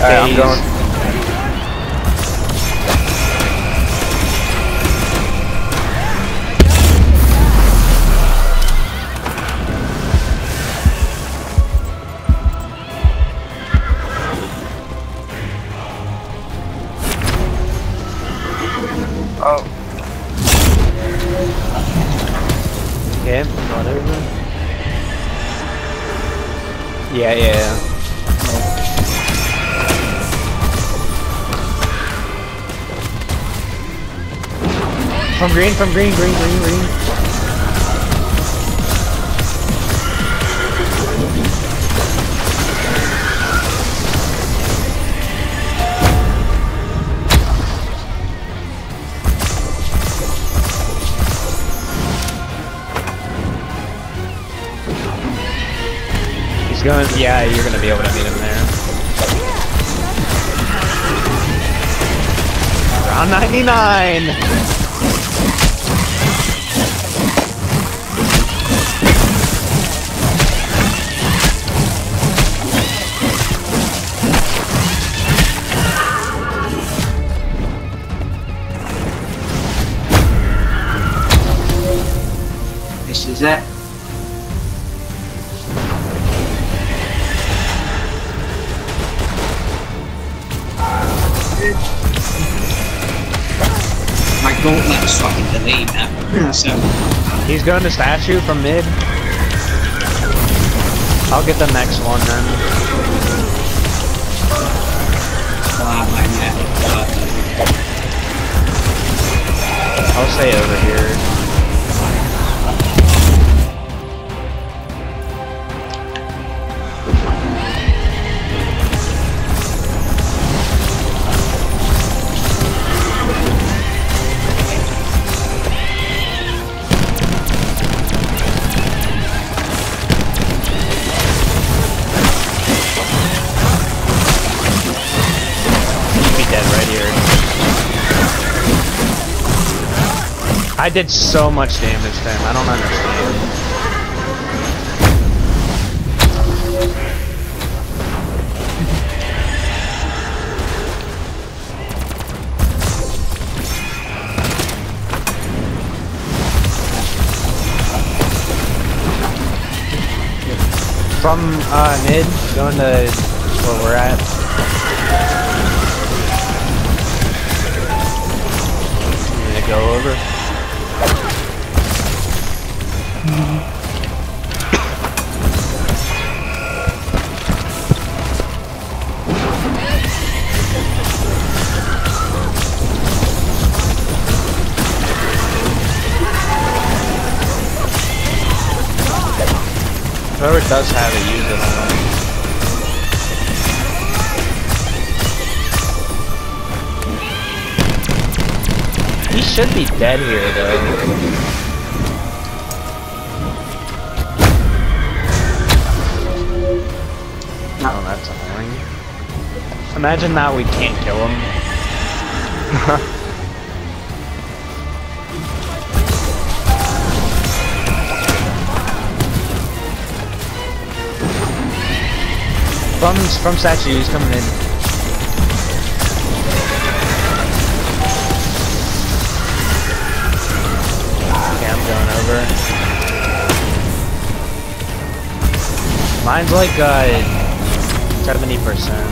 Alright, I'm going. Oh. Okay, whatever. Yeah, yeah, yeah. From green, from green, green, green, green. He's going, yeah, you're gonna be able to meet him there. Round 99! My gauntlet's fucking delayed now. so, He's going to statue from mid. I'll get the next one then. well, I might net. I'll stay over here. I did so much damage to him, I don't understand. From uh, mid, going to where we're at. Gonna go over. Whoever does have it, use it. He should be dead here, though. Oh, that's annoying. Imagine that we can't kill him. From from statue, he's coming in. Okay, I'm going over. Mine's like uh seventy percent.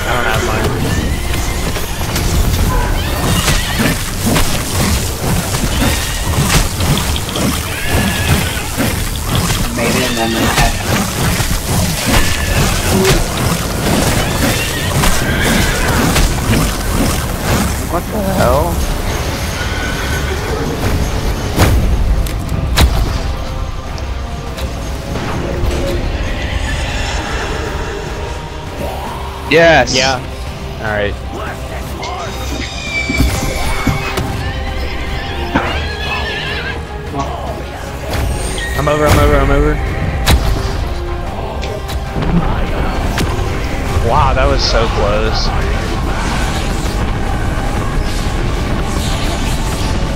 I don't have Yes. Yeah. All right. I'm over. I'm over. I'm over. Wow, that was so close.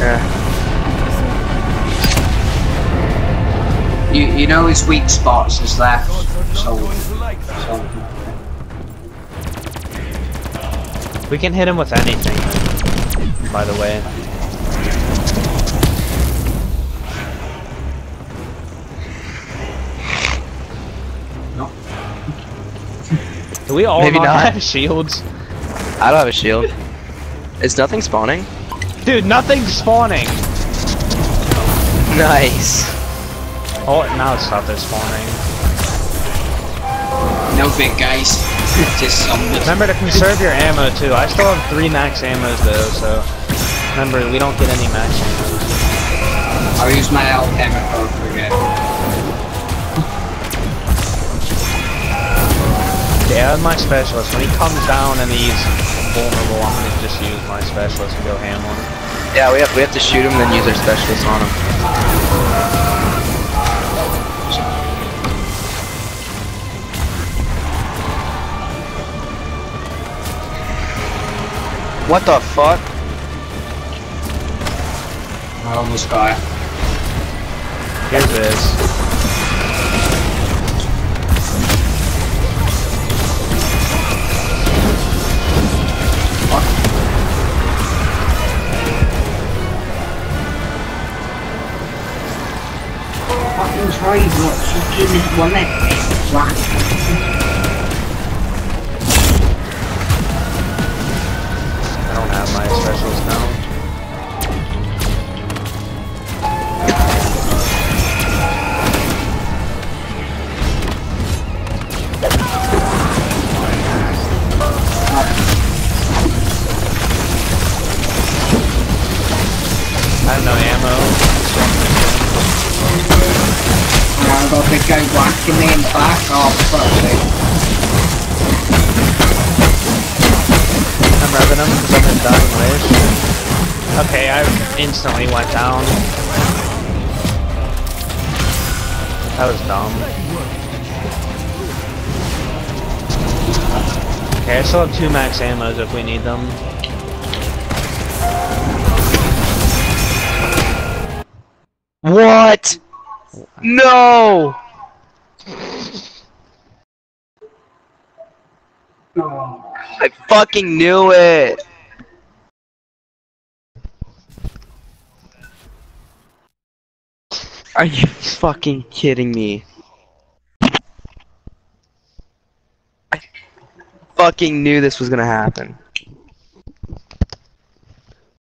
Yeah. you you know his weak spots is left. So, so We can hit him with anything. By the way. no. Do we all Maybe not, not. have shields? I don't have a shield. Is nothing spawning? Dude, nothing's spawning. Nice. Oh, now it's not there spawning. No big guys. Just. Remember to conserve your ammo too. I still have three max ammos though, so remember we don't get any max ammos. I'll use my alchemy code for it. Yeah, my specialist. When he comes down and he's vulnerable, I'm gonna just use my specialist and go ham on him. Yeah, we have we have to shoot him, then use our specialist on him. What the fuck? I almost got it. Here's this. Fucking try not fucking one minute. Flat. I I have no ammo. I've got a big guy whacking me in back. Oh, fuck's sake. I'm revving him because I'm in dying wish. Okay, I instantly went down. That was dumb. Okay, I still have two max ammos if we need them. What? No! I fucking knew it! Are you fucking kidding me? I fucking knew this was gonna happen.